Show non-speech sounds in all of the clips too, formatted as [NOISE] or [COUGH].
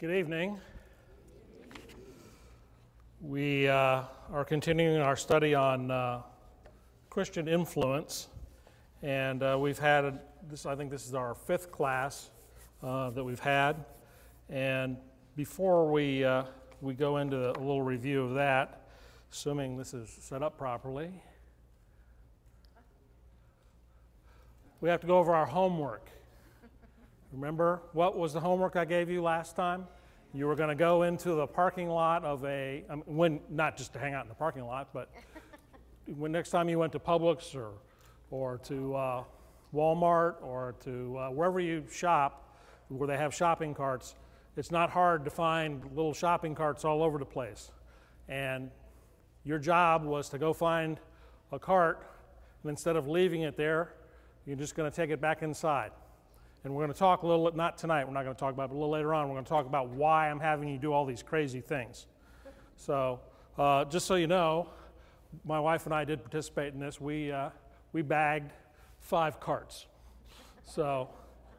Good evening. We uh, are continuing our study on uh, Christian influence, and uh, we've had this. I think this is our fifth class uh, that we've had. And before we uh, we go into a little review of that, assuming this is set up properly, we have to go over our homework. Remember what was the homework I gave you last time? You were going to go into the parking lot of a, mean, when, not just to hang out in the parking lot, but [LAUGHS] when next time you went to Publix or, or to uh, Walmart or to uh, wherever you shop, where they have shopping carts, it's not hard to find little shopping carts all over the place. And your job was to go find a cart, and instead of leaving it there, you're just going to take it back inside. And we're going to talk a little, not tonight, we're not going to talk about it, but a little later on, we're going to talk about why I'm having you do all these crazy things. So, uh, just so you know, my wife and I did participate in this. We, uh, we bagged five carts. So,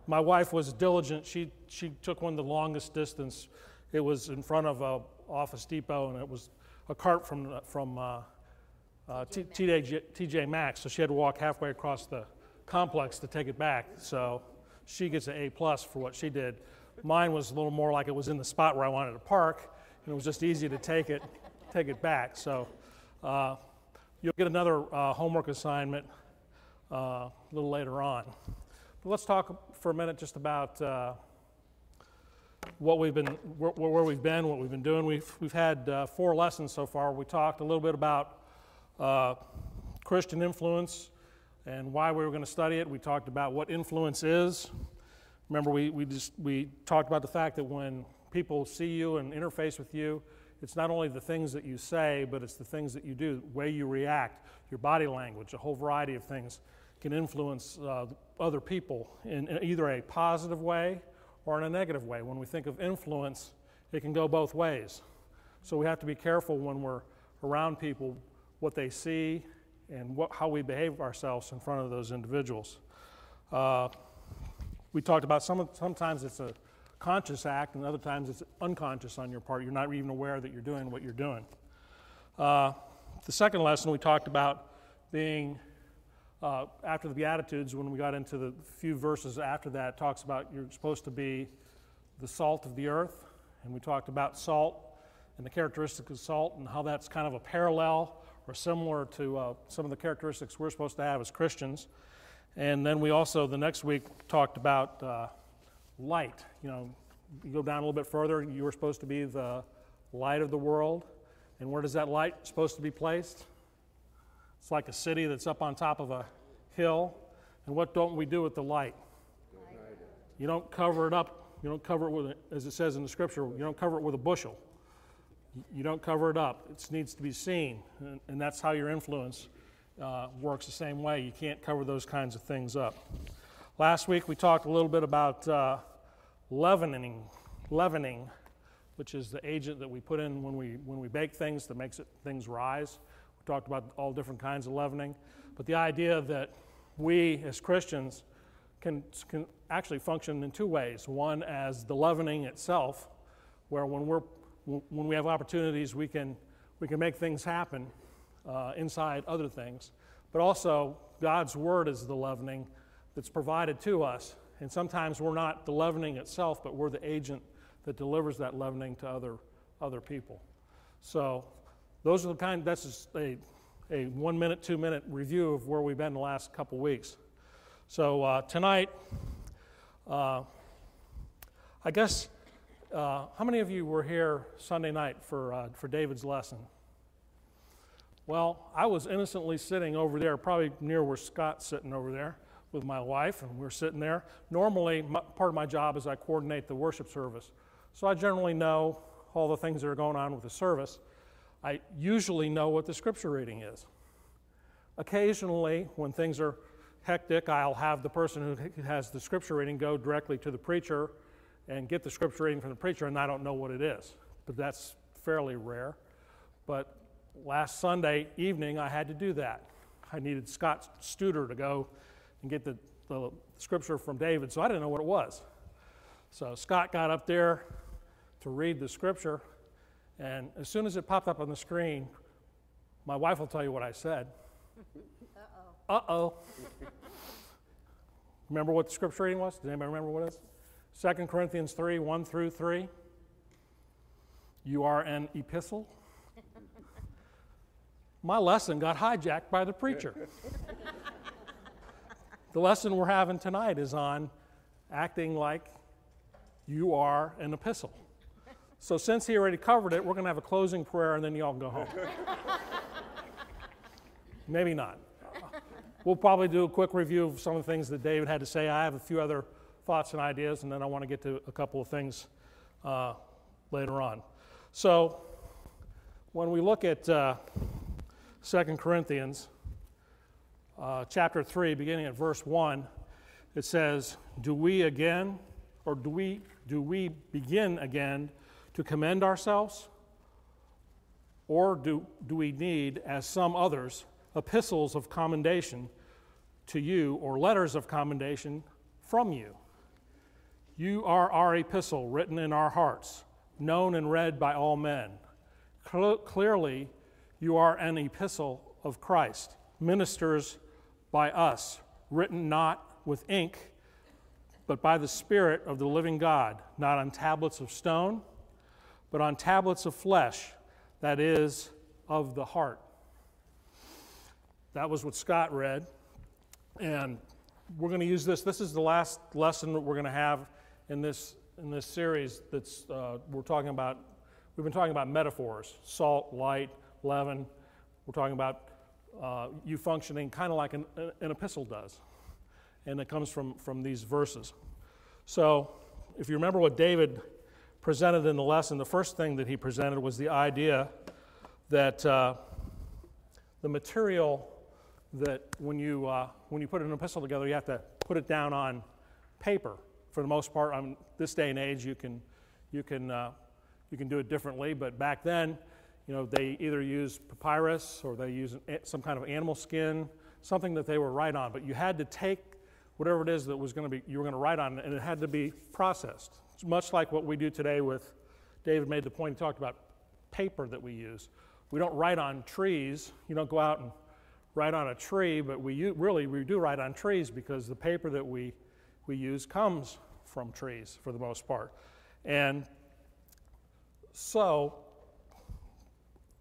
my wife was diligent. She, she took one the longest distance. It was in front of a Office Depot, and it was a cart from, from uh, uh, TJ, TJ Maxx. So, she had to walk halfway across the complex to take it back. So, she gets an A plus for what she did. Mine was a little more like it was in the spot where I wanted to park, and it was just easy to take it, take it back. So uh, you'll get another uh, homework assignment uh, a little later on. But let's talk for a minute just about uh, what we've been, where, where, we've been, what we've been doing. We've we've had uh, four lessons so far. We talked a little bit about uh, Christian influence and why we were going to study it. We talked about what influence is. Remember, we, we, just, we talked about the fact that when people see you and interface with you, it's not only the things that you say, but it's the things that you do, the way you react, your body language, a whole variety of things can influence uh, other people in, in either a positive way or in a negative way. When we think of influence, it can go both ways. So we have to be careful when we're around people what they see and what, how we behave ourselves in front of those individuals. Uh, we talked about some, sometimes it's a conscious act, and other times it's unconscious on your part. You're not even aware that you're doing what you're doing. Uh, the second lesson we talked about being uh, after the Beatitudes, when we got into the few verses after that, talks about you're supposed to be the salt of the earth. And we talked about salt and the characteristics of salt and how that's kind of a parallel or similar to uh, some of the characteristics we're supposed to have as Christians. And then we also, the next week, talked about uh, light. You know, you go down a little bit further, you were supposed to be the light of the world. And where does that light supposed to be placed? It's like a city that's up on top of a hill. And what don't we do with the light? You don't cover it up. You don't cover it with, as it says in the scripture, you don't cover it with a bushel. You don't cover it up. It needs to be seen. And, and that's how your influence uh, works the same way. You can't cover those kinds of things up. Last week we talked a little bit about uh, leavening, leavening, which is the agent that we put in when we, when we bake things that makes it, things rise. We talked about all different kinds of leavening. But the idea that we as Christians can, can actually function in two ways. One, as the leavening itself, where when we're when we have opportunities, we can, we can make things happen uh, inside other things. But also, God's Word is the leavening that's provided to us. And sometimes we're not the leavening itself, but we're the agent that delivers that leavening to other, other people. So, those are the kind, that's just a, a one minute, two minute review of where we've been the last couple weeks. So, uh, tonight, uh, I guess uh, how many of you were here Sunday night for, uh, for David's lesson? Well, I was innocently sitting over there, probably near where Scott's sitting over there with my wife, and we are sitting there. Normally, my, part of my job is I coordinate the worship service. So I generally know all the things that are going on with the service. I usually know what the scripture reading is. Occasionally, when things are hectic, I'll have the person who has the scripture reading go directly to the preacher and get the scripture reading from the preacher, and I don't know what it is. But that's fairly rare. But last Sunday evening, I had to do that. I needed Scott Studer to go and get the, the scripture from David, so I didn't know what it was. So Scott got up there, to read the scripture, and as soon as it popped up on the screen, my wife will tell you what I said. Uh oh. Uh oh. [LAUGHS] remember what the scripture reading was? Does anybody remember what it is? 2 Corinthians 3 1 through 3. You are an epistle. My lesson got hijacked by the preacher. the lesson we're having tonight is on acting like you are an epistle. So, since he already covered it, we're going to have a closing prayer and then you all can go home. Maybe not. We'll probably do a quick review of some of the things that David had to say. I have a few other thoughts and ideas, and then I want to get to a couple of things uh, later on. So, when we look at uh, 2 Corinthians uh, chapter 3, beginning at verse 1, it says, Do we again, or do we, do we begin again to commend ourselves? Or do, do we need, as some others, epistles of commendation to you or letters of commendation from you. You are our epistle written in our hearts, known and read by all men. clearly, you are an epistle of Christ, ministers by us, written not with ink, but by the Spirit of the living God, not on tablets of stone, but on tablets of flesh, that is, of the heart. That was what Scott read. And we're going to use this. This is the last lesson that we're going to have in this, in this series that's, uh, we're talking about, we've been talking about metaphors salt, light, leaven. We're talking about uh, you functioning kind of like an, an epistle does. And it comes from, from these verses. So, if you remember what David presented in the lesson, the first thing that he presented was the idea that uh, the material that when you, uh, when you put an epistle together, you have to put it down on paper. For the most part, on this day and age, you can, you can, uh, you can do it differently. But back then, you know, they either used papyrus or they used some kind of animal skin, something that they were write on. But you had to take whatever it is that was going to be you were going to write on, and it had to be processed. It's much like what we do today with. David made the point. He talked about paper that we use. We don't write on trees. You don't go out and write on a tree, but we really we do write on trees because the paper that we we use comes from trees for the most part. And so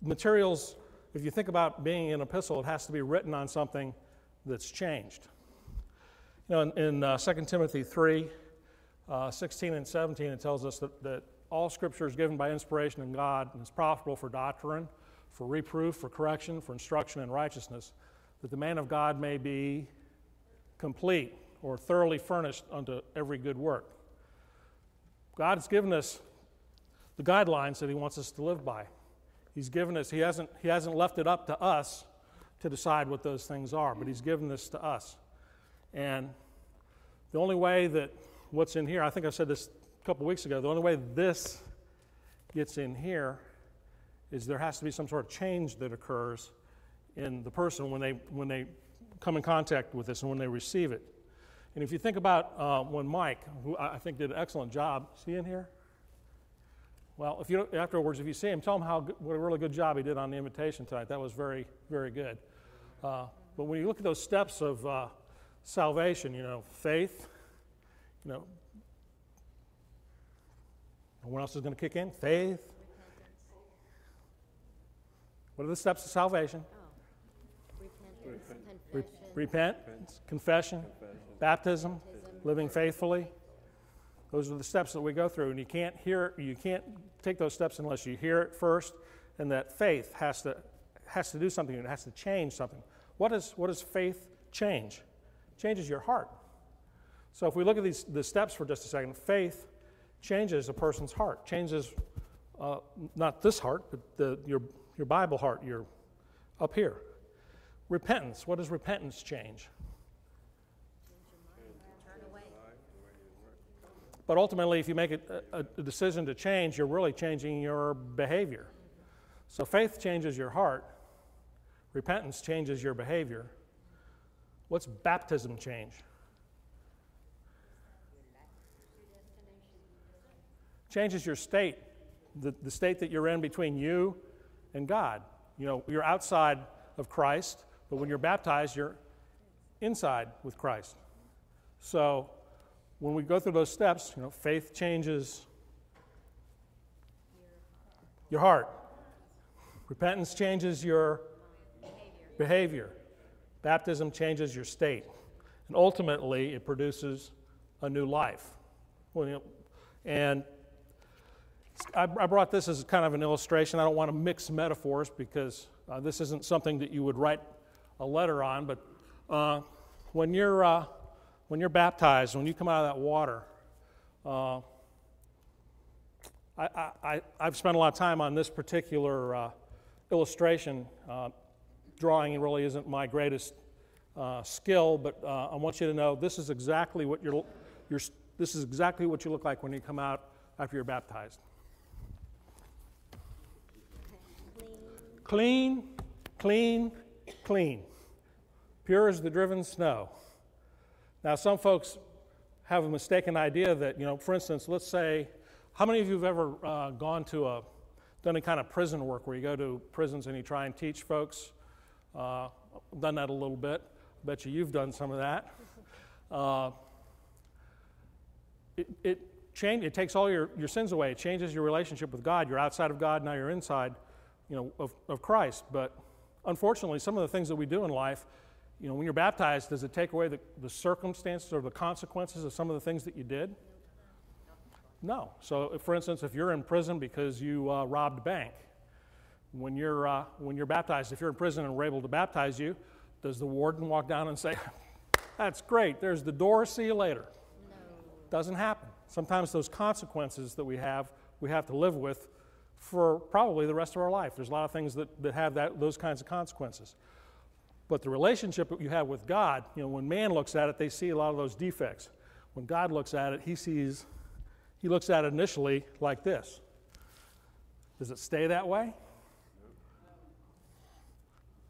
materials, if you think about being an epistle, it has to be written on something that's changed. You know, in, in uh, 2 Timothy 3, uh, 16 and 17, it tells us that, that all scripture is given by inspiration of God and is profitable for doctrine, for reproof, for correction, for instruction in righteousness, that the man of God may be complete or thoroughly furnished unto every good work. God has given us the guidelines that He wants us to live by. He's given us, He hasn't, he hasn't left it up to us to decide what those things are, but He's given this to us. And the only way that what's in here, I think I said this a couple weeks ago, the only way this gets in here is there has to be some sort of change that occurs in the person when they, when they come in contact with this and when they receive it. And if you think about uh, when Mike, who I think did an excellent job, is he in here? Well, if you afterwards, if you see him, tell him how what a really good job he did on the invitation tonight. That was very, very good. Uh, but when you look at those steps of uh, salvation, you know, faith, you know, what else is going to kick in? Faith, what are the steps of salvation? Oh. Repentance, Re- confession, repent, confession, baptism, living faithfully. Those are the steps that we go through, and you can't hear, you can't take those steps unless you hear it first, and that faith has to has to do something. It has to change something. What does what does faith change? It changes your heart. So if we look at these the steps for just a second, faith changes a person's heart, changes uh, not this heart, but the, your your Bible heart, your up here. Repentance. What does repentance change? But ultimately, if you make a, a, decision to change, you're really changing your behavior. So faith changes your heart, repentance changes your behavior. What's baptism change? Changes your state the, the state that you're in between you and God. You know, you're outside of Christ, but when you're baptized, you're inside with Christ. So when we go through those steps, you know, faith changes your heart. Repentance changes your behavior. Baptism changes your state. And ultimately, it produces a new life. And I brought this as kind of an illustration. I don't want to mix metaphors because uh, this isn't something that you would write a letter on. But uh, when, you're, uh, when you're baptized, when you come out of that water, uh, I, I, I've spent a lot of time on this particular uh, illustration. Uh, drawing really isn't my greatest skill, but I want you to know this is exactly what you're, you're, this is exactly what you look like when you come out after you're baptized. Clean, clean, clean. Pure as the driven snow. Now, some folks have a mistaken idea that, you know, for instance, let's say, how many of you have ever uh, gone to a, done any kind of prison work where you go to prisons and you try and teach folks? Uh, done that a little bit. Bet you you've done some of that. Uh, it, it, change, it takes all your, your sins away. It changes your relationship with God. You're outside of God, now you're inside you know, of, of Christ. But unfortunately, some of the things that we do in life, you know, when you're baptized, does it take away the, the circumstances or the consequences of some of the things that you did? No. So, for instance, if you're in prison because you uh, robbed a bank, when you're, uh, when you're baptized, if you're in prison and we're able to baptize you, does the warden walk down and say, [LAUGHS] That's great, there's the door, see you later? No. Doesn't happen. Sometimes those consequences that we have, we have to live with for probably the rest of our life. There's a lot of things that, that have that, those kinds of consequences. But the relationship that you have with God, you know, when man looks at it, they see a lot of those defects. When God looks at it, he sees, he looks at it initially like this. Does it stay that way?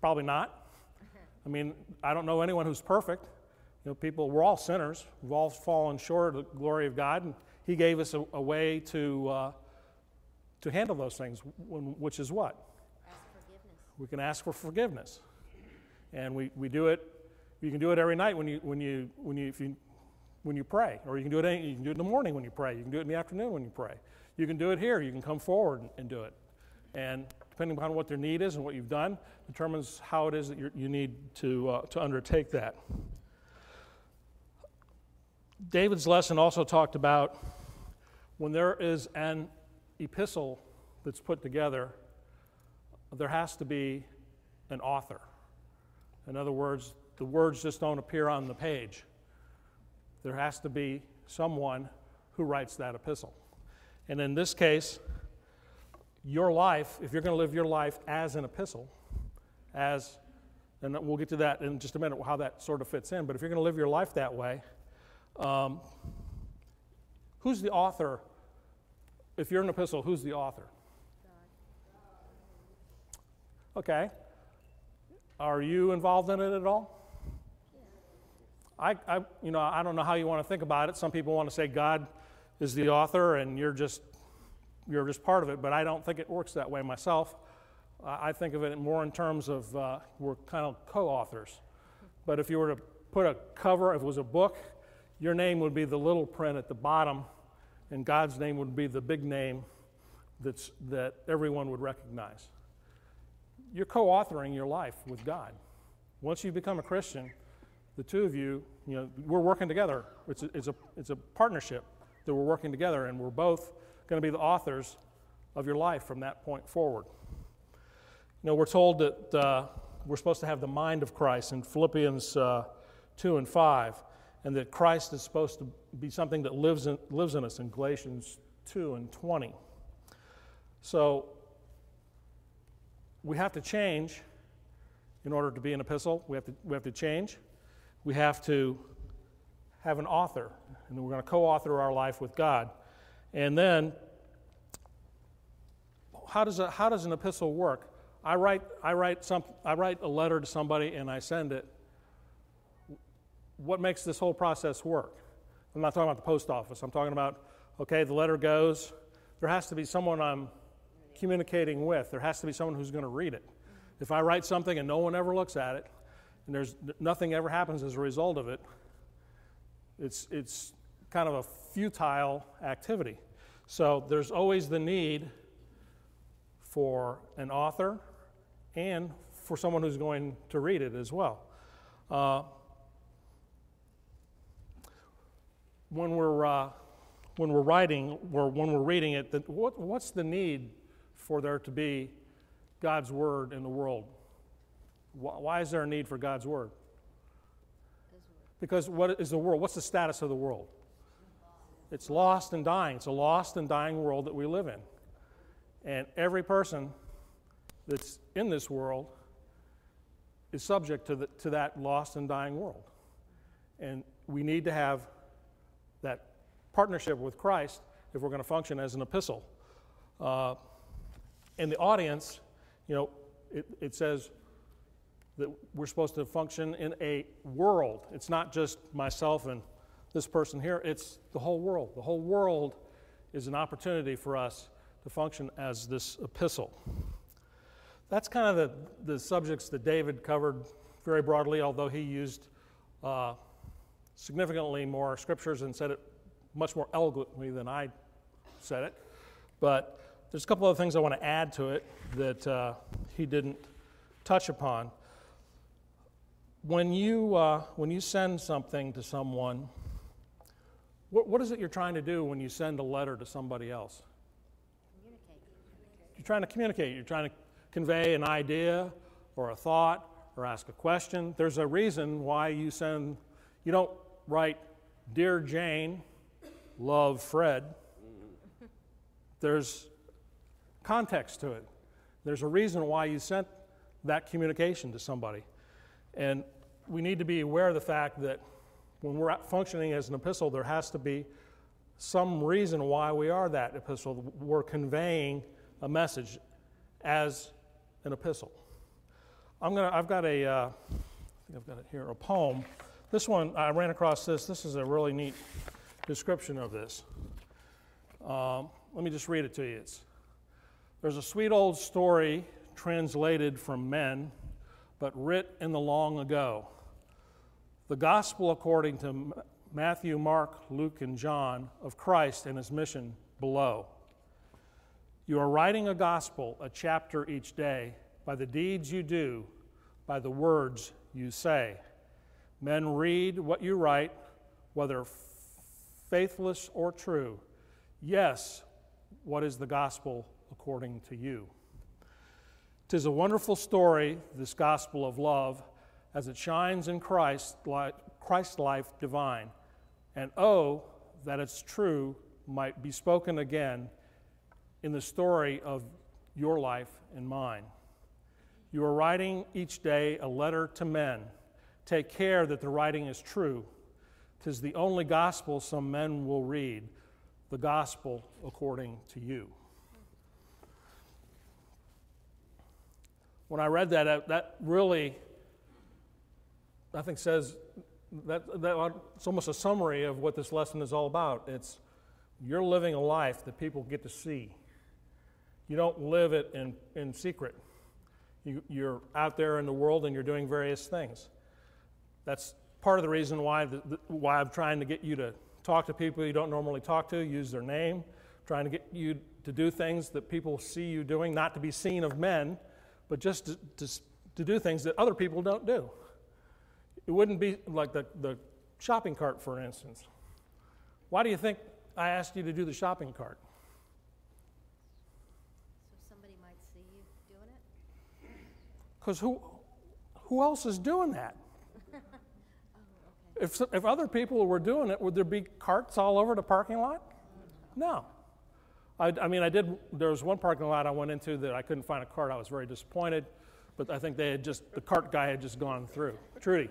Probably not. I mean, I don't know anyone who's perfect. You know, people, we're all sinners. We've all fallen short of the glory of God, and He gave us a, a way to, uh, to handle those things, which is what? We can ask for forgiveness. And we, we do it, you can do it every night when you, when you, when you, if you, when you pray, or you can do it any, you can do it in the morning when you pray, you can do it in the afternoon when you pray. You can do it here, you can come forward and, and do it. And depending upon what their need is and what you've done, determines how it is that you need to, uh, to undertake that. David's lesson also talked about when there is an epistle that's put together, there has to be an author. In other words, the words just don't appear on the page. There has to be someone who writes that epistle. And in this case, your life, if you're going to live your life as an epistle, as, and we'll get to that in just a minute, how that sort of fits in, but if you're going to live your life that way, um, who's the author if you're an epistle, who's the author? Okay. Are you involved in it at all? I, I, you know, I don't know how you want to think about it. Some people want to say God is the author and you're just, you're just part of it, but I don't think it works that way myself. I think of it more in terms of uh, we're kind of co-authors. But if you were to put a cover, if it was a book, your name would be the little print at the bottom and God's name would be the big name that's, that everyone would recognize. You're co authoring your life with God. Once you become a Christian, the two of you, you know, we're working together. It's a, it's a, it's a partnership that we're working together, and we're both going to be the authors of your life from that point forward. You know, we're told that uh, we're supposed to have the mind of Christ in Philippians uh, 2 and 5 and that Christ is supposed to be something that lives in, lives in us in Galatians 2 and 20. So we have to change in order to be an epistle. We have to, we have to change. We have to have an author, and we're going to co author our life with God. And then, how does, a, how does an epistle work? I write, I, write some, I write a letter to somebody and I send it what makes this whole process work? I'm not talking about the post office. I'm talking about, okay, the letter goes, there has to be someone I'm communicating with. There has to be someone who's going to read it. If I write something and no one ever looks at it, and there's nothing ever happens as a result of it, it's, it's kind of a futile activity. So there's always the need for an author and for someone who's going to read it as well. Uh, when we're uh, when we're writing or when we're reading it, that what, what's the need for there to be God's word in the world? Why, is there a need for God's word? Because what is the world? What's the status of the world? It's lost and dying. It's a lost and dying world that we live in. And every person that's in this world is subject to, the, to that lost and dying world. And we need to have that partnership with Christ if we're going to function as an epistle. Uh, in the audience, you know, it, it says that we're supposed to function in a world. It's not just myself and this person here, it's the whole world. The whole world is an opportunity for us to function as this epistle. That's kind of the, the subjects that David covered very broadly, although he used uh, significantly more scriptures and said it much more eloquently than I said it. But there's a couple of things I want to add to it that uh, he didn't touch upon. When you, uh, when you send something to someone, what, what is it you're trying to do when you send a letter to somebody else? Communicate. You're trying to communicate. You're trying to convey an idea or a thought or ask a question. There's a reason why you send, you don't write, Dear Jane, love Fred. There's context to it. There's a reason why you sent that communication to somebody. And we need to be aware of the fact that when we're functioning as an epistle, there has to be some reason why we are that epistle. We're conveying a message as an epistle. I'm gonna, I've got a, uh, I think I've got it here, a poem. This one, I ran across this. This is a really neat description of this. Um, let me just read it to you. It's, There's a sweet old story translated from men, but writ in the long ago. The gospel according to Matthew, Mark, Luke, and John of Christ and his mission below. You are writing a gospel, a chapter each day, by the deeds you do, by the words you say. Men read what you write, whether faithless or true. Yes, what is the gospel according to you? Tis a wonderful story, this gospel of love, as it shines in Christ, Christ's life divine. And oh, that its true might be spoken again in the story of your life and mine. You are writing each day a letter to men. Take care that the writing is true. Tis the only gospel some men will read, the gospel according to you. When I read that, that really, I think, says that, that it's almost a summary of what this lesson is all about. It's you're living a life that people get to see. You don't live it in, in secret. You, you're out there in the world and you're doing various things. That's part of the reason why, the, why I'm trying to get you to talk to people you don't normally talk to, use their name, trying to get you to do things that people see you doing, not to be seen of men, but just to, to, to do things that other people don't do. It wouldn't be like the, the shopping cart, for instance. Why do you think I asked you to do the shopping cart? Because who, who else is doing that? [LAUGHS] oh, okay. if, if other people were doing it, would there be carts all over the parking lot? No. I, I mean, I did, there was one parking lot I went into that I couldn't find a cart. I was very disappointed, but I think they had just, the cart guy had just gone through. Trudy.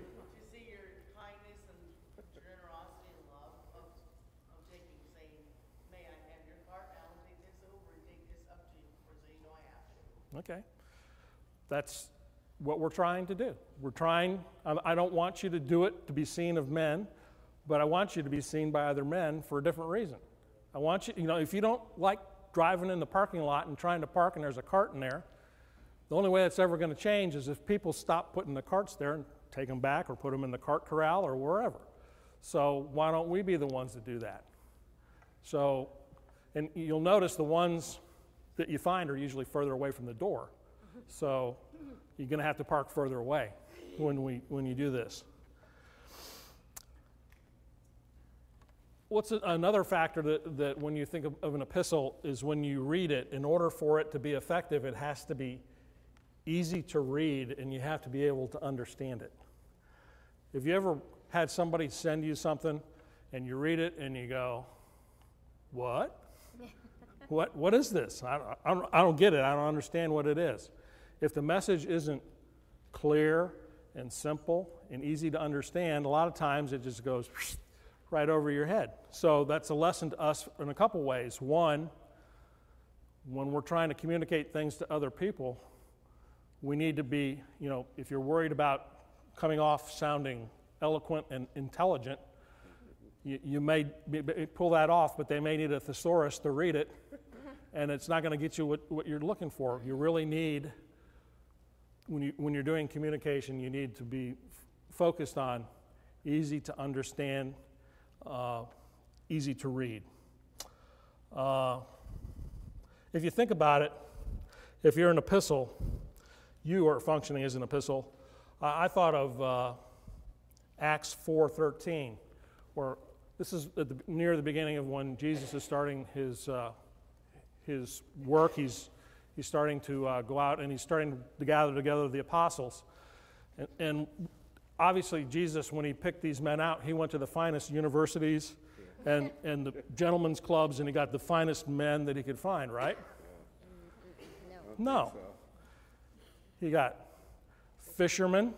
Okay. That's what we're trying to do. We're trying, I don't want you to do it to be seen of men, but I want you to be seen by other men for a different reason. I want you, you know, if you don't like driving in the parking lot and trying to park and there's a cart in there. The only way that's ever going to change is if people stop putting the carts there and take them back or put them in the cart corral or wherever. So why don't we be the ones that do that? So, and you'll notice the ones that you find are usually further away from the door. So you're going to have to park further away when, we, when you do this. What's a, another factor that, that when you think of, of an epistle is when you read it, in order for it to be effective, it has to be easy to read and you have to be able to understand it. Have you ever had somebody send you something and you read it and you go, What? [LAUGHS] what, what is this? I, I, don't, I don't get it. I don't understand what it is. If the message isn't clear and simple and easy to understand, a lot of times it just goes right over your head. So that's a lesson to us in a couple ways. One, when we're trying to communicate things to other people, we need to be, you know, if you're worried about coming off sounding eloquent and intelligent, you, you may be, pull that off, but they may need a thesaurus to read it, and it's not going to get you what, what you're looking for. You really need, when, you, when you're doing communication, you need to be f- focused on easy to understand, uh, easy to read. Uh, if you think about it, if you're an epistle, you are functioning as an epistle. I thought of uh, Acts 4:13, where this is the, near the beginning of when Jesus is starting his uh, his work. He's he's starting to uh, go out and he's starting to gather together the apostles, and, and, obviously Jesus, when he picked these men out, he went to the finest universities and and the gentlemen's clubs, and he got the finest men that he could find. Right? No. He got fishermen.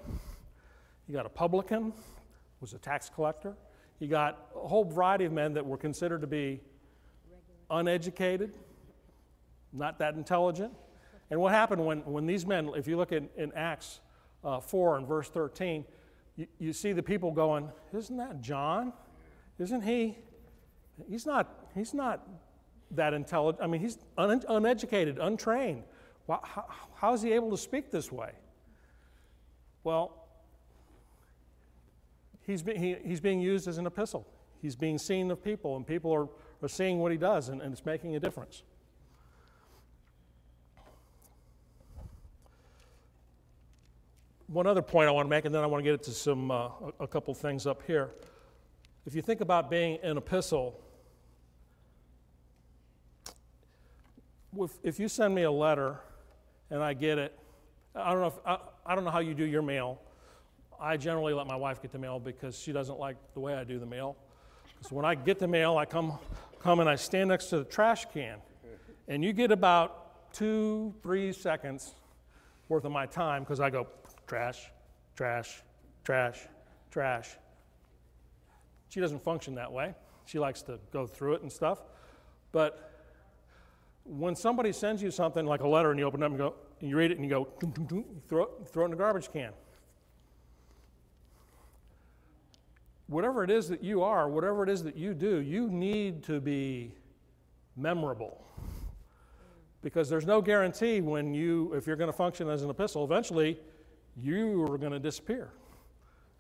He got a publican, was a tax collector. He got a whole variety of men that were considered to be uneducated, not that intelligent. And what happened when, when these men, if you look in, in Acts uh, 4 and verse 13, you, you see the people going, Isn't that John? Isn't he? He's not, he's not that intelligent. I mean, he's un, uneducated, untrained. How, how is he able to speak this way? Well, he's, be, he, he's being used as an epistle. He's being seen of people, and people are, are seeing what he does, and, and it's making a difference. One other point I want to make, and then I want to get into some uh, a, a couple things up here. If you think about being an epistle, if you send me a letter and I get it. I don't know if I, I, don't know how you do your mail. I generally let my wife get the mail because she doesn't like the way I do the mail. So when I get the mail, I come come and I stand next to the trash can, and you get about two, three seconds worth of my time because I go trash, trash, trash, trash. She doesn't function that way. She likes to go through it and stuff, but when somebody sends you something like a letter and you open it up and go, and you read it and you go, dum, dum, dum, you throw, it, throw it in the garbage can. Whatever it is that you are, whatever it is that you do, you need to be memorable. Because there's no guarantee when you, if you're going to function as an epistle, eventually you are going to disappear.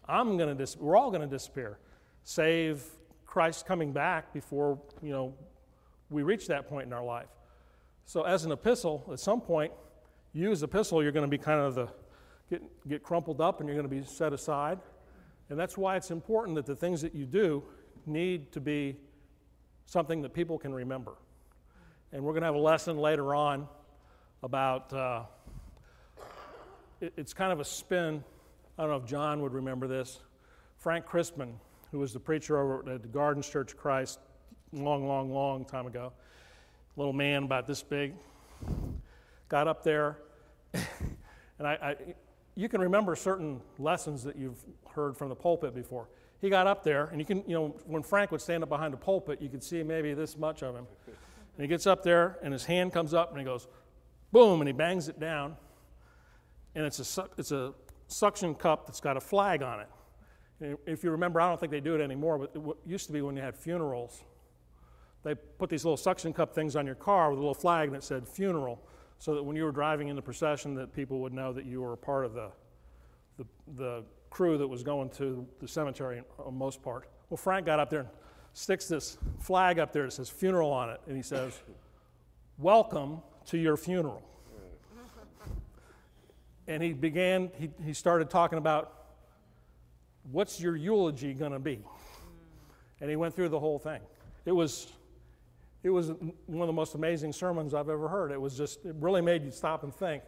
I'm going to dis- we're all going to disappear, save Christ coming back before, you know, we reach that point in our life. So, as an epistle, at some point, you as epistle, you're going to be kind of the get, get crumpled up and you're going to be set aside. And that's why it's important that the things that you do need to be something that people can remember. And we're going to have a lesson later on about uh, it's kind of a spin. I don't know if John would remember this. Frank Christman, who was the preacher over at the Gardens Church of Christ long, long, long time ago, little man about this big, got up there, [LAUGHS] and I, I, you can remember certain lessons that you've heard from the pulpit before. He got up there, and you can, you know, when Frank would stand up behind the pulpit, you could see maybe this much of him. And he gets up there, and his hand comes up, and he goes, boom, and he bangs it down. And it's a, it's a suction cup that's got a flag on it. And if you remember, I don't think they do it anymore, but it used to be when you had funerals they put these little suction cup things on your car with a little flag that said funeral, so that when you were driving in the procession, that people would know that you were a part of the, the, the crew that was going to the cemetery on most part. Well, Frank got up there and sticks this flag up there that says funeral on it, and he says, Welcome to your funeral. And he began, he, he started talking about what's your eulogy going to be? And he went through the whole thing. It was, it was one of the most amazing sermons I've ever heard. It was just, it really made you stop and think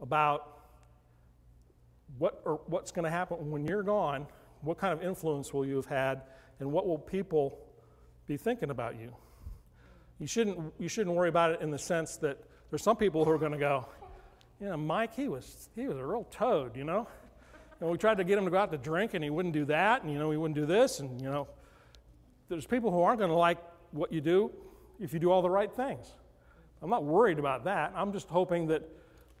about what or what's going to happen when you're gone. What kind of influence will you have had, and what will people be thinking about you? You shouldn't, you shouldn't worry about it in the sense that there's some people who are going to go, you know, Mike, he was, he was a real toad, you know? And we tried to get him to go out to drink, and he wouldn't do that, and, you know, he wouldn't do this, and, you know, there's people who aren't going to like what you do if you do all the right things. I'm not worried about that. I'm just hoping that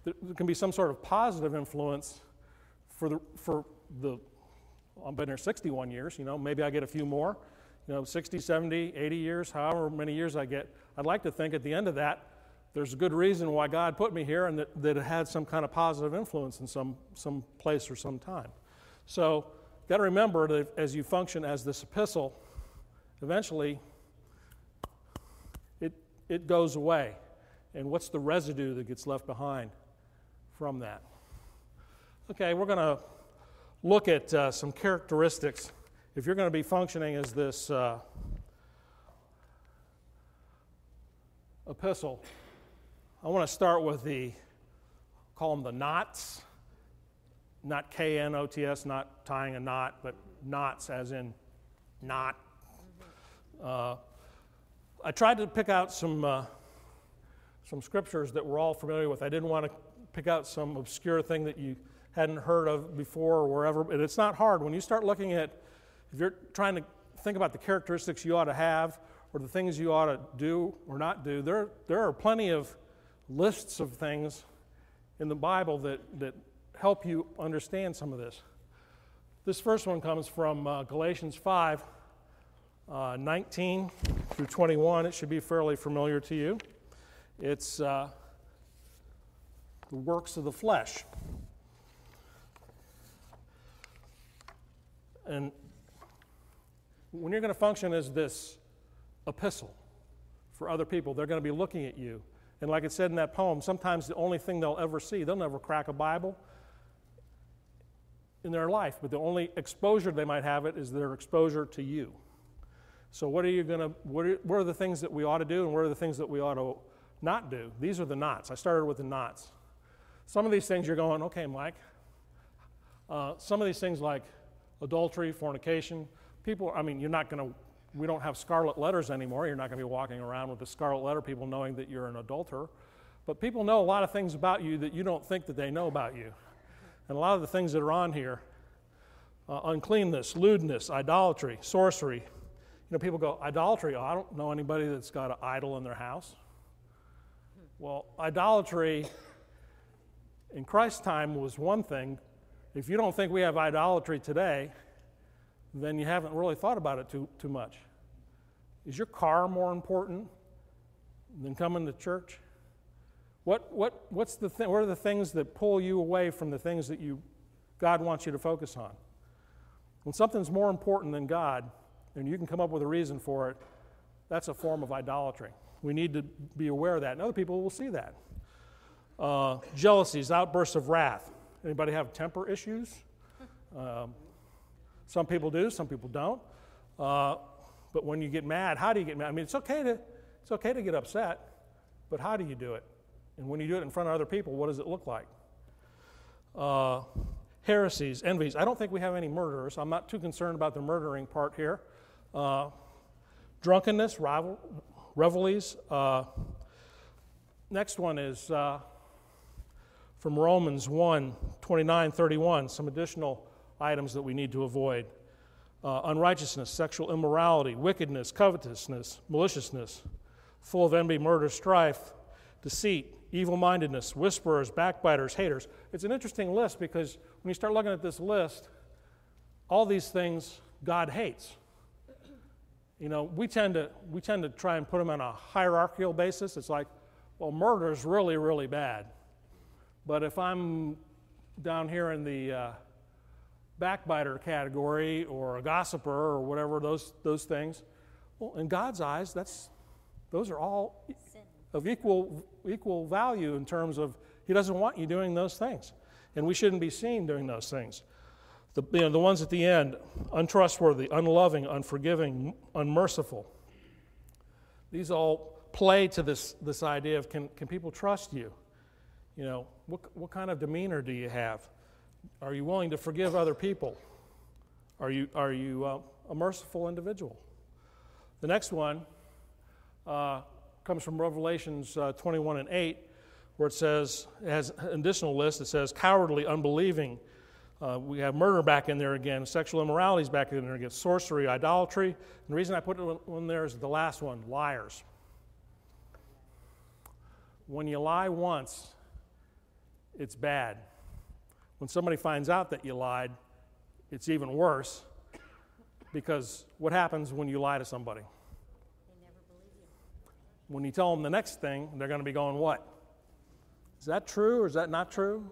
there can be some sort of positive influence for the, for the I've been here 61 years, you know, maybe I get a few more, you know, 60, 70, 80 years, however many years I get. I'd like to think at the end of that, there's a good reason why God put me here and that, that it had some kind of positive influence in some, some place or some time. So, got to remember that as you function as this epistle, eventually it, it goes away. And what's the residue that gets left behind from that? Okay, we're going to look at uh, some characteristics. If you're going to be functioning as this uh, epistle, I want to start with the, call them the knots, not K N O T S, not tying a knot, but knots as in knot. Uh, I tried to pick out some, uh, some scriptures that we're all familiar with. I didn't want to pick out some obscure thing that you hadn't heard of before or wherever. And it's not hard. When you start looking at, if you're trying to think about the characteristics you ought to have or the things you ought to do or not do, there, there are plenty of lists of things in the Bible that, that help you understand some of this. This first one comes from uh, Galatians 5 uh, 19 through 21. It should be fairly familiar to you. It's uh, the works of the flesh. And when you're going to function as this epistle for other people, they're going to be looking at you. And like it said in that poem, sometimes the only thing they'll ever see, they'll never crack a Bible in their life, but the only exposure they might have it is their exposure to you. So, what are you going to, what are, what are the things that we ought to do and what are the things that we ought to not do? These are the knots. I started with the knots. Some of these things you're going, okay, Mike. Uh, some of these things like adultery, fornication. People, I mean, you're not going to, we don't have scarlet letters anymore. You're not going to be walking around with the scarlet letter, people knowing that you're an adulterer. But people know a lot of things about you that you don't think that they know about you. And a lot of the things that are on here uh, uncleanness, lewdness, idolatry, sorcery. You know, people go, idolatry, oh, I don't know anybody that's got an idol in their house. Well, idolatry in Christ's time was one thing, if you don't think we have idolatry today, then you haven't really thought about it too, too much. Is your car more important than coming to church? What, what, what's the th- what are the things that pull you away from the things that you, God wants you to focus on? When something's more important than God, and you can come up with a reason for it, that's a form of idolatry. We need to be aware of that, and other people will see that. Uh, jealousies, outbursts of wrath. Anybody have temper issues? Um, some people do, some people don't. Uh, but when you get mad, how do you get mad? I mean, it's okay to it's okay to get upset, but how do you do it? And when you do it in front of other people, what does it look like? Uh, heresies, envies. I don't think we have any murderers. I'm not too concerned about the murdering part here. Uh, drunkenness, rival, revelries. Uh, next one is uh, from Romans 1 29 31, some additional items that we need to avoid uh, unrighteousness, sexual immorality, wickedness, covetousness, maliciousness, full of envy, murder, strife, deceit, evil mindedness, whisperers, backbiters, haters. It's an interesting list because when you start looking at this list, all these things God hates. you know, we tend to we tend to try and put them on a hierarchical basis. It's like, well, murder is really really bad, but if I'm down here in the uh, backbiter category or a gossiper or whatever those those things, well, in God's eyes, that's those are all Sin. of equal equal value in terms of He doesn't want you doing those things, and we shouldn't be seen doing those things. The, you know, the ones at the end, untrustworthy, unloving, unforgiving, unmerciful. These all play to this, this idea of can, can people trust you? You know, what, what kind of demeanor do you have? Are you willing to forgive other people? Are you, are you uh, a merciful individual? The next one uh, comes from Revelations uh, 21 and 8, where it says, it has an additional list. It says, cowardly, unbelieving, uh, we have murder back in there again, sexual immorality is back in there again, sorcery, idolatry. And the reason I put it in there is the last one liars. When you lie once, it's bad. When somebody finds out that you lied, it's even worse because what happens when you lie to somebody? They never believe you. When you tell them the next thing, they're going to be going, What? Is that true or is that not true?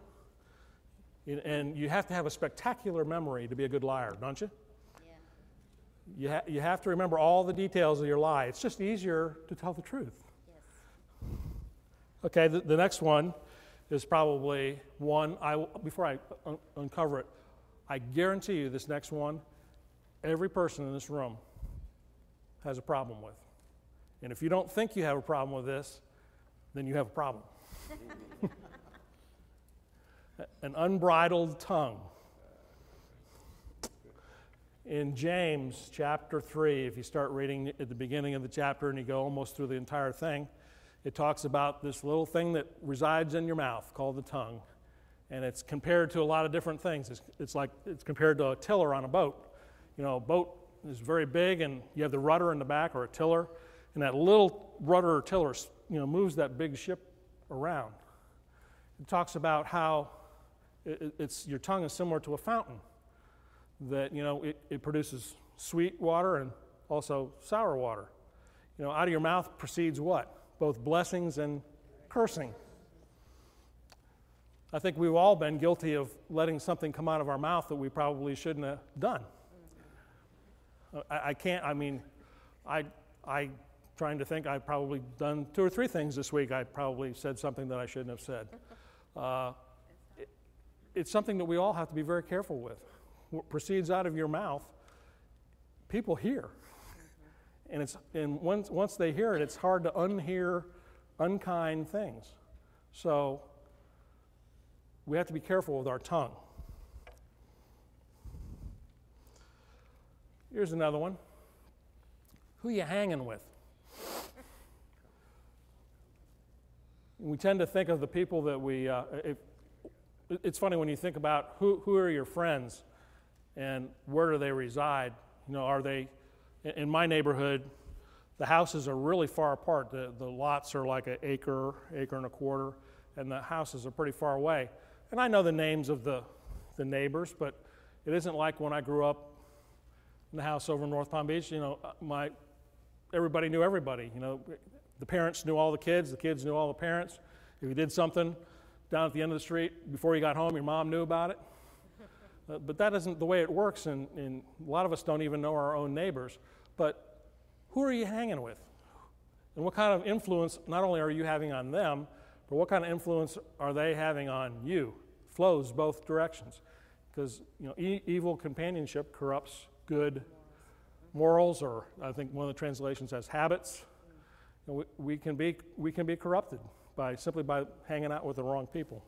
And you have to have a spectacular memory to be a good liar, don't you? Yeah. You, ha- you have to remember all the details of your lie. It's just easier to tell the truth. Yes. Okay, the, the next one is probably one. I, before I un- uncover it, I guarantee you this next one, every person in this room has a problem with. And if you don't think you have a problem with this, then you have a problem. [LAUGHS] An unbridled tongue. In James chapter 3, if you start reading at the beginning of the chapter and you go almost through the entire thing, it talks about this little thing that resides in your mouth called the tongue. And it's compared to a lot of different things. It's, it's like it's compared to a tiller on a boat. You know, a boat is very big and you have the rudder in the back or a tiller, and that little rudder or tiller you know, moves that big ship around. It talks about how it, it's, your tongue is similar to a fountain, that you know, it, it produces sweet water and also sour water. You know, out of your mouth proceeds what? Both blessings and cursing. I think we've all been guilty of letting something come out of our mouth that we probably shouldn't have done. I, I can't, I mean, I, I, trying to think, I've probably done two or three things this week. I probably said something that I shouldn't have said. [LAUGHS] Uh, it, it's something that we all have to be very careful with. What proceeds out of your mouth, people hear. And, it's, and once, once they hear it, it's hard to unhear unkind things. So we have to be careful with our tongue. Here's another one. Who you hanging with? we tend to think of the people that we. Uh, it, it's funny when you think about who, who are your friends and where do they reside. You know, are they in my neighborhood? The houses are really far apart. The, the lots are like an acre, acre and a quarter, and the houses are pretty far away. And I know the names of the, the neighbors, but it isn't like when I grew up in the house over in North Palm Beach. You know, my everybody knew everybody. You know, the parents knew all the kids, the kids knew all the parents. If you did something down at the end of the street before you got home, your mom knew about it. Uh, but that isn't the way it works, and, and a lot of us don't even know our own neighbors. But who are you hanging with? And what kind of influence not only are you having on them, but what kind of influence are they having on you? Flows both directions. Because you know, e- evil companionship corrupts good morals, or I think one of the translations says habits. You know, we, we, can be, we can be corrupted by simply by hanging out with the wrong people.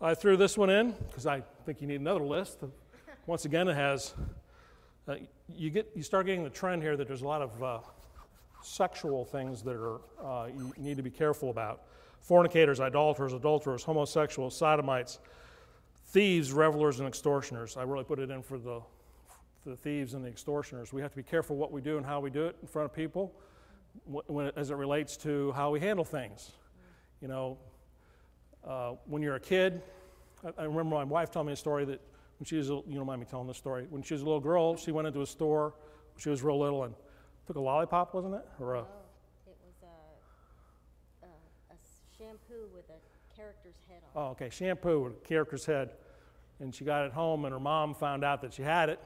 I threw this one in because I think you need another list. Once again, it has, uh, you, get, you start getting the trend here that there's a lot of uh, sexual things that are, uh, you need to be careful about. Fornicators, idolaters, adulterers, homosexuals, sodomites, thieves, revelers, and extortioners. I really put it in for the, for the thieves and the extortioners. We have to be careful what we do and how we do it in front of people when, as it relates to how we handle things. You know, uh, when you're a kid, I, I, remember my wife telling me a story that when she was, a, you don't mind me telling this story, when she was a little girl, she went into a store she was real little and took a lollipop, wasn't it? Or a, Oh, it was a, a, a shampoo with a character's head on. oh, okay, shampoo with a character's head. And she got it home, and her mom found out that she had it.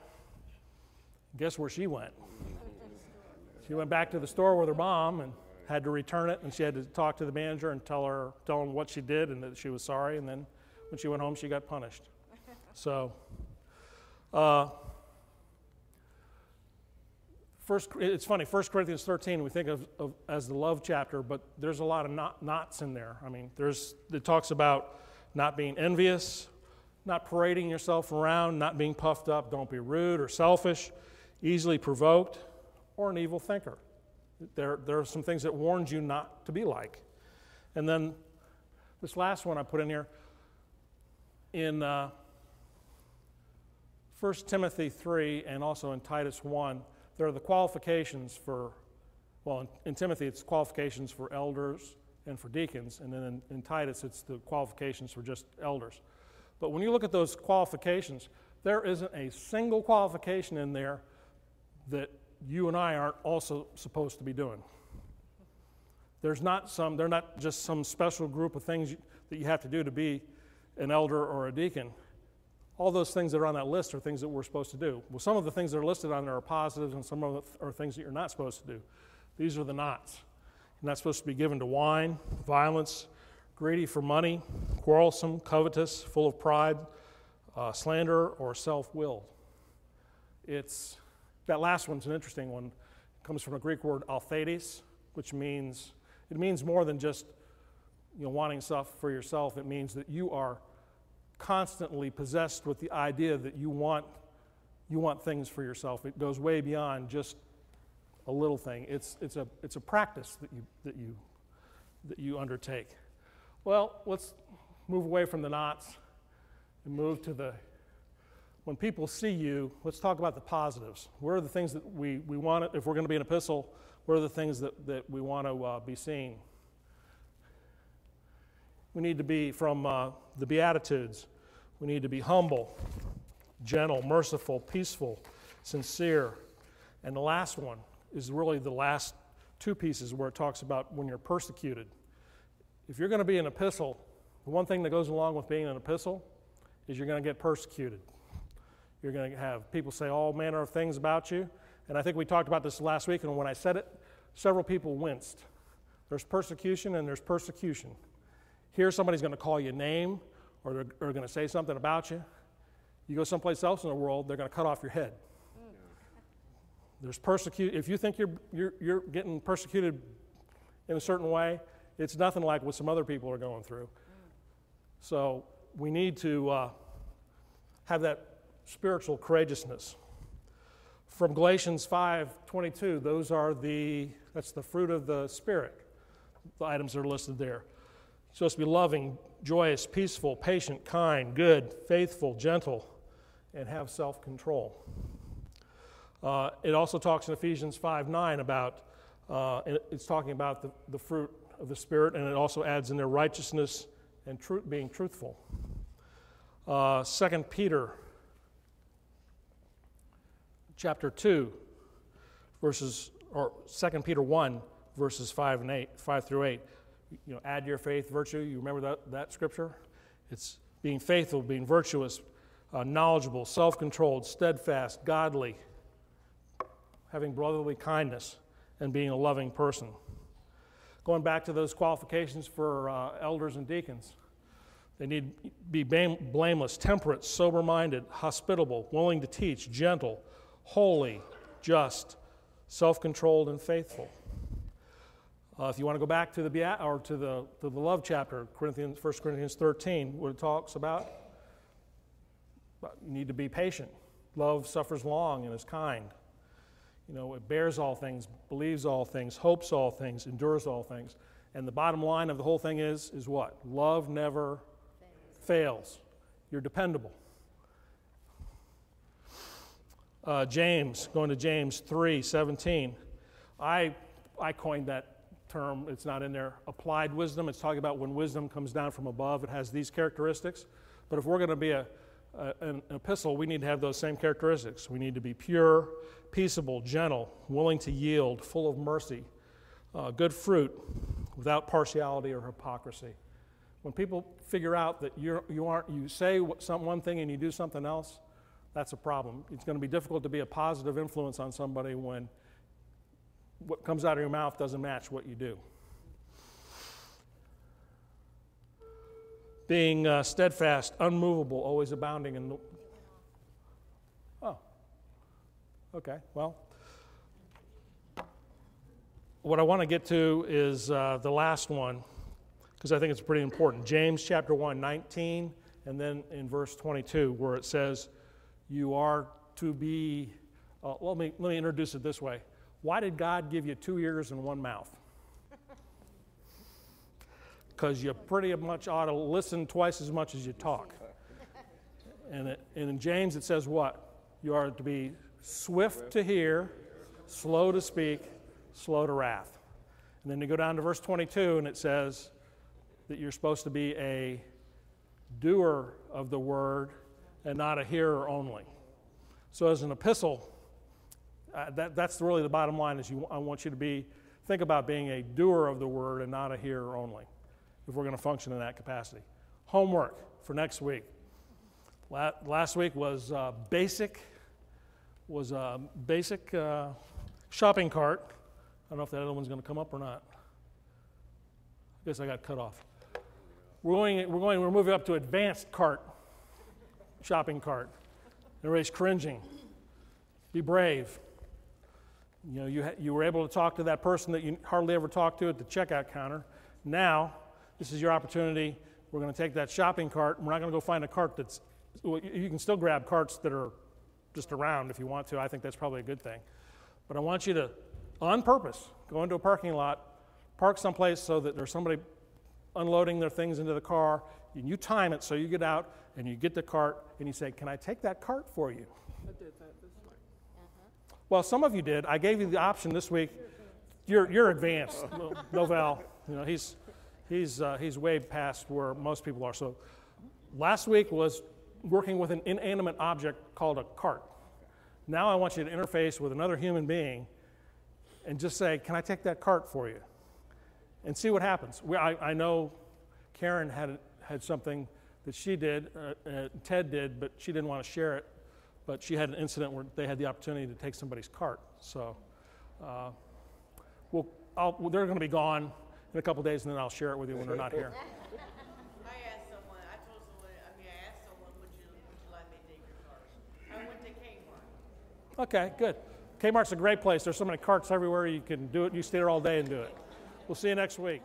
Guess where she went? She went back to the store with her mom and had to return it, and she had to talk to the manager and tell her, tell him what she did and that she was sorry. And then when she went home, she got punished. So, uh, first, it's funny. 1 Corinthians 13, we think of, of as the love chapter, but there's a lot of not, knots in there. I mean, there's it talks about not being envious, not parading yourself around, not being puffed up. Don't be rude or selfish, easily provoked, or an evil thinker. There, there are some things that warns you not to be like. And then this last one I put in here in uh, 1 Timothy 3 and also in Titus 1, there are the qualifications for, well, in, in Timothy, it's qualifications for elders and for deacons, and then in, in Titus, it's the qualifications for just elders. But when you look at those qualifications, there isn't a single qualification in there that you and I aren't also supposed to be doing. There's not some, they're not just some special group of things you, that you have to do to be an elder or a deacon. All those things that are on that list are things that we're supposed to do. Well, some of the things that are listed on there are positives, and some of them are things that you're not supposed to do. These are the nots. You're not supposed to be given to wine, violence, greedy for money, quarrelsome, covetous, full of pride, uh, slander, or self willed. It's that last one's an interesting one. It comes from a Greek word authades, which means it means more than just you know, wanting stuff for yourself. It means that you are constantly possessed with the idea that you want you want things for yourself. It goes way beyond just a little thing. It's it's a it's a practice that you that you that you undertake. Well, let's move away from the knots and move to the when people see you, let's talk about the positives. Where are the things that we, we want, if we're going to be an epistle, what are the things that, that we want to uh, be seen? We need to be from uh, the Beatitudes. We need to be humble, gentle, merciful, peaceful, sincere. And the last one is really the last two pieces where it talks about when you're persecuted. If you're going to be an epistle, the one thing that goes along with being an epistle is you're going to get persecuted. You're going to have people say all manner of things about you. And I think we talked about this last week, and when I said it, several people winced. There's persecution and there's persecution. Here, somebody's going to call you a name or they're, they're going to say something about you. You go someplace else in the world, they're going to cut off your head. There's persecute. If you think you're, you're, you're getting persecuted in a certain way, it's nothing like what some other people are going through. So we need to uh, have that spiritual courageousness. From Galatians 5:22, those are the that's the fruit of the spirit. The items that are listed there. You're supposed to be loving, joyous, peaceful, patient, kind, good, faithful, gentle, and have self-control. Uh, it also talks in Ephesians 5 9 about uh, it's talking about the, the fruit of the spirit, and it also adds in there righteousness and being truthful. Uh, 2 Peter chapter 2, verses, or 2 Peter 1, verses 5 and 8, 5 through 8. You know, add your faith, virtue. You remember that, that scripture? It's being faithful, being virtuous, uh, knowledgeable, self controlled, steadfast, godly, having brotherly kindness, and being a loving person. Going back to those qualifications for uh, elders and deacons, they need to be blameless, temperate, sober minded, hospitable, willing to teach, gentle, holy, just, self-controlled, and faithful. Uh, if you want to go back to the or to the to the love chapter, Corinthians, 1 Corinthians 13, where it talks about you need to be patient. Love suffers long and is kind. You know, it bears all things, believes all things, hopes all things, endures all things. And the bottom line of the whole thing is is what? Love never fails. fails. You're dependable. Uh, James, going to James 3 17. I, I coined that term, it's not in there. Applied wisdom, it's talking about when wisdom comes down from above, it has these characteristics. But if we're going to be a, uh, an epistle, we need to have those same characteristics. We need to be pure, peaceable, gentle, willing to yield, full of mercy, uh, good fruit, without partiality or hypocrisy. When people figure out that you're, you aren't, you say some, one thing and you do something else, that's a problem. It's going to be difficult to be a positive influence on somebody when what comes out of your mouth doesn't match what you do. Being uh, steadfast, unmovable, always abounding in the. Oh. Okay, well. What I want to get to is uh, the last one, because I think it's pretty important. James chapter 1, 19, and then in verse 22, where it says, You are to be. Uh, let, me, let me introduce it this way. Why did God give you two ears and one mouth? Because you pretty much ought to listen twice as much as you talk. And, it, and in James it says what? You are to be swift to hear, slow to speak, slow to wrath. And then you go down to verse 22 and it says that you're supposed to be a doer of the word and not a hearer only. So as an epistle, uh, that, that's really the bottom line is you, I want you to be, think about being a doer of the word and not a hearer only, if we're going to function in that capacity. Homework for next week. La- last week was uh, basic, was a basic uh, shopping cart. I don't know if that other one's going to come up or not. I guess I got cut off. We're going, we're going, we're moving up to advanced cart, shopping cart. Everybody's cringing. Be brave. You know, you, ha- you were able to talk to that person that you hardly ever talked to at the checkout counter. Now, this is your opportunity. We're going to take that shopping cart, we're not going to go find a cart that's, well, you you can still grab carts that are just around if you want to. I think that's probably a good thing. But I want you to, on purpose, go into a parking lot, park someplace so that there's somebody unloading their things into the car, and you time it so you get out and you get the cart and you say, Can I take that cart for you? Well, some of you did. I gave you the option this week. You're, you're advanced, [LAUGHS] Novell. You know, he's, he's, uh, he's way past where most people are. So last week was working with an inanimate object called a cart. Now I want you to interface with another human being and just say, Can I take that cart for you? And see what happens. We, I, I know Karen had, had something that she did, uh, uh, Ted did, but she didn't want to share it. But she had an incident where they had the opportunity to take somebody's cart. So uh, we'll, I'll, well, they're going to be gone in a couple days, and then I'll share it with you when they're not here. [LAUGHS] I asked someone, I told someone, I mean, I asked someone, would you, would me take your cars? I went to Kmart. Okay, good. Kmart's a great place. There's so many carts everywhere. You can do it. You stay there all day and do it. We'll see you next week.